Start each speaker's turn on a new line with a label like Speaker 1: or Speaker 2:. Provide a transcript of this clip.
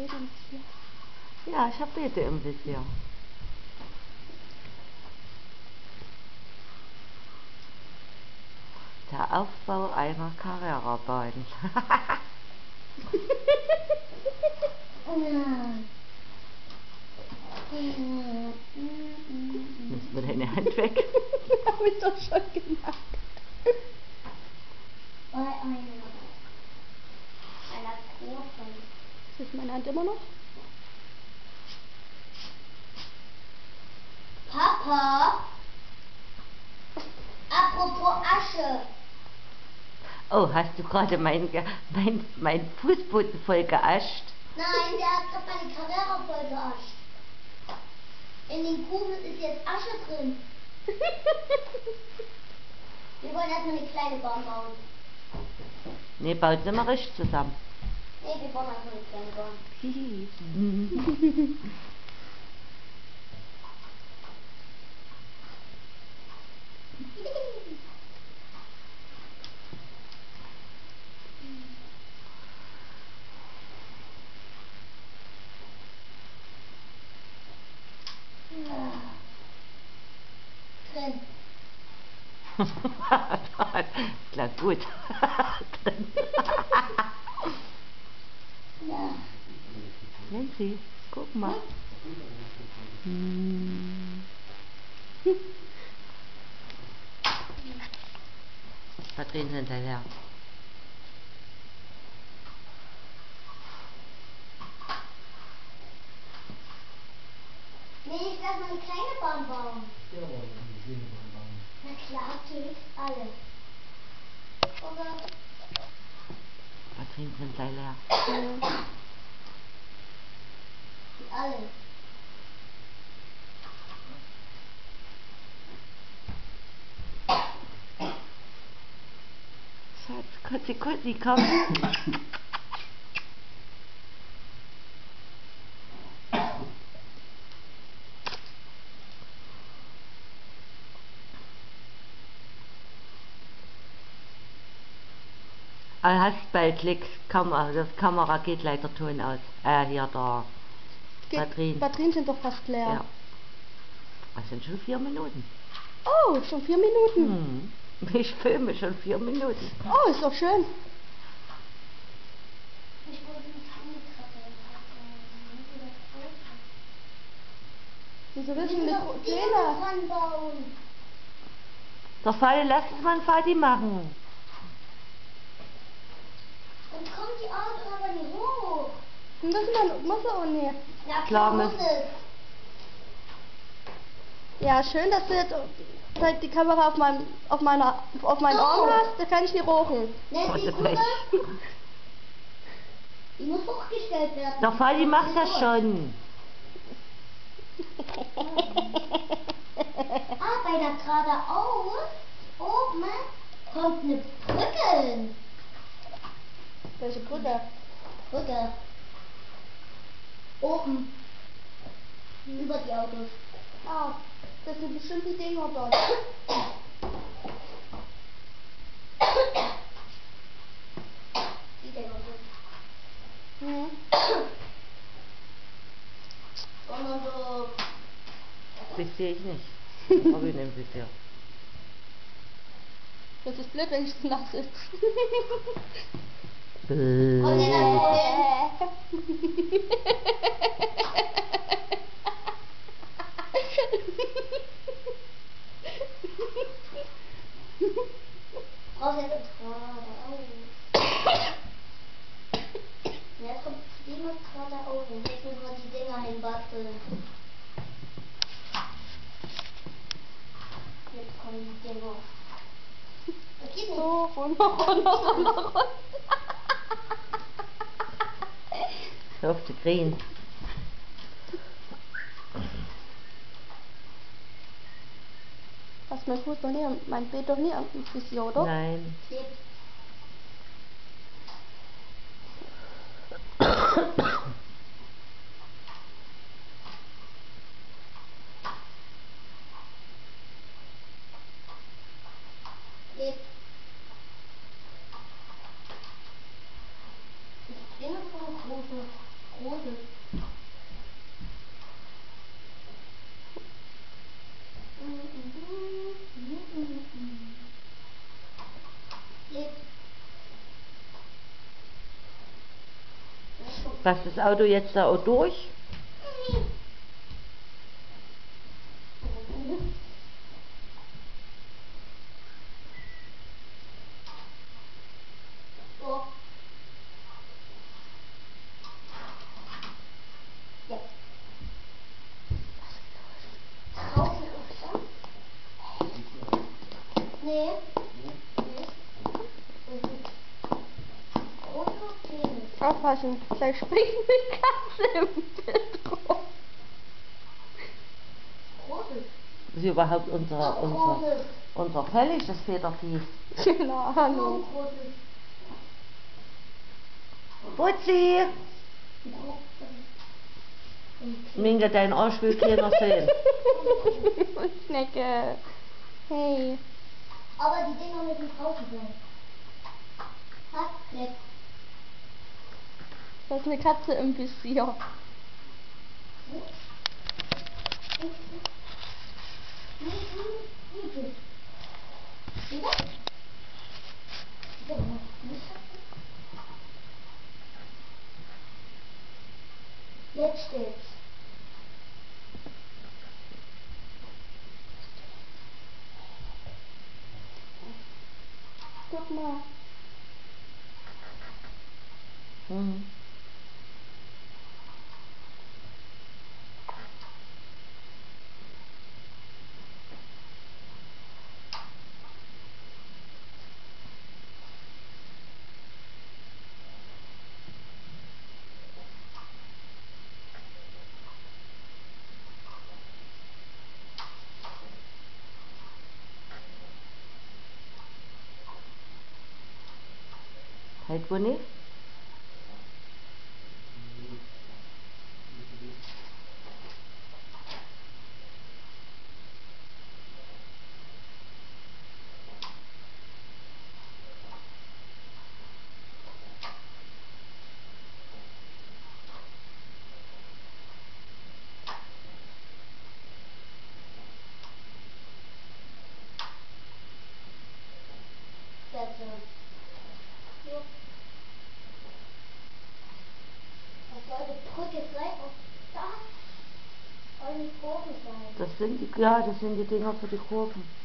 Speaker 1: Du
Speaker 2: Bild im Visier?
Speaker 3: Ja, ich habe Beete im Visier. Der Aufbau einer Carrera-Bahn. Nimmst mir deine Hand weg.
Speaker 2: Hab ich doch schon gemacht.
Speaker 1: Bei einer, einer Kurve.
Speaker 2: Ist meine Hand immer noch?
Speaker 1: Papa, apropos Asche.
Speaker 3: Oh, hast du gerade mein, Ge- mein, mein Fußboden voll geascht?
Speaker 1: Nein, der hat gerade meine Carrera voll geascht. In den Kugeln ist jetzt Asche drin. Wir wollen erstmal eine kleine Bahn bauen.
Speaker 3: Nee, baut sie mal richtig zusammen.
Speaker 1: Nee, wir bauen einfach eine kleine Bahn.
Speaker 3: Hihi.
Speaker 1: Drin.
Speaker 3: Klar gut.
Speaker 1: Ja.
Speaker 3: Nancy, guck mal. Hm. Batterien sind leer.
Speaker 1: Nee, ich mal eine kleine Bahn bauen. Na geht alles. Oder?
Speaker 3: Batterien sind gleich leer.
Speaker 1: Alles.
Speaker 3: Schatz, Kotzi, Kotzi, komm. Ah, hast bald Klicks, Kamera, das Kamera geht leider Ton aus. Äh, hier da.
Speaker 2: Geht-
Speaker 3: Batterien.
Speaker 2: Batterien sind doch fast leer.
Speaker 3: Ja. Das sind schon vier Minuten.
Speaker 2: Oh, schon vier Minuten.
Speaker 3: Hm. Ich filme schon vier Minuten.
Speaker 2: Oh, ist doch schön. Wieso willst du
Speaker 1: bauen.
Speaker 3: Doch Fadi, lass es mal ein Fadi machen.
Speaker 1: Dann kommt die Auto aber nicht hoch.
Speaker 2: Und das man, muss er auch nicht.
Speaker 1: Na
Speaker 3: Klar, muss-.
Speaker 2: Ja, schön, dass du jetzt seit die Kamera auf meinem auf meiner auf meinen
Speaker 1: Oh.
Speaker 2: Arm hast. Da kann ich nicht rochen.
Speaker 3: Pech.
Speaker 1: Die muss hochgestellt werden.
Speaker 3: Doch Fadi macht das schon.
Speaker 1: Ah, bei der geradeaus oben kommt eine Brücke.
Speaker 2: Welche Brücke?
Speaker 1: Brücke. Oben. Über die Autos.
Speaker 2: Ah, das sind bestimmt die Dinger dort.
Speaker 1: Die Dinger sind.
Speaker 2: Mhm.
Speaker 1: Sondern so.
Speaker 3: Das sehe ich nicht. Aber ich nehme es ja.
Speaker 2: Das ist blöd, wenn ich so nass sitze.
Speaker 1: Und in der Brauchst jetzt geradeaus. Jetzt kommt die muss geradeaus. Und jetzt müssen wir die Apfel. Jetzt kommen die Dinger. Das geht nicht.
Speaker 2: So, runter.
Speaker 3: Hör auf zu kriegen.
Speaker 2: Was, mein Fuß doch nie, mein Beet doch nie am Visier, oder?
Speaker 3: Nein.
Speaker 1: Klebt. Klebt. Ich bin noch so große. Klebt.
Speaker 3: Was das Auto jetzt da auch durch?
Speaker 1: So. Jetzt. Draußen ist er. Nee. Nee. Mhm. Großer Penis.
Speaker 2: Aufpassen, gleich springt eine Katze im Bild rum.
Speaker 3: Das ist überhaupt unser, unser, unser Fällig, das Federvieh.
Speaker 2: Keine Ahnung.
Speaker 1: großes.
Speaker 3: Butzi! Minke, dein Arsch will keiner sehen.
Speaker 2: Schnecke. Hey.
Speaker 1: Aber die Dinger müssen draußen sein. Hat Klepp.
Speaker 2: Da ist eine Katze im Visier.
Speaker 1: Jetzt steht's.
Speaker 2: Guck mal.
Speaker 1: headphone
Speaker 3: is sind die, ja, das sind die Dinger für die Kurven.